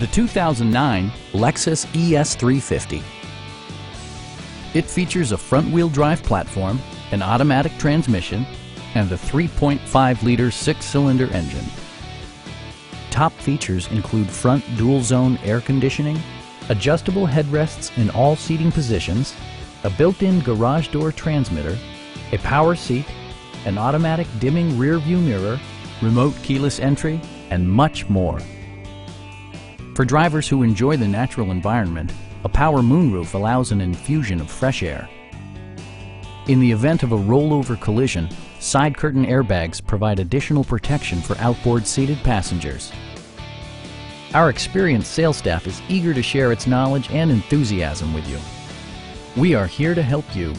the 2009 Lexus ES350. It features a front-wheel drive platform, an automatic transmission, and a 3.5-liter six-cylinder engine. Top features include front dual-zone air conditioning, adjustable headrests in all seating positions, a built-in garage door transmitter, a power seat, an automatic dimming rear view mirror, remote keyless entry, and much more. For drivers who enjoy the natural environment, a power moonroof allows an infusion of fresh air. In the event of a rollover collision, side curtain airbags provide additional protection for outboard seated passengers. Our experienced sales staff is eager to share its knowledge and enthusiasm with you. We are here to help you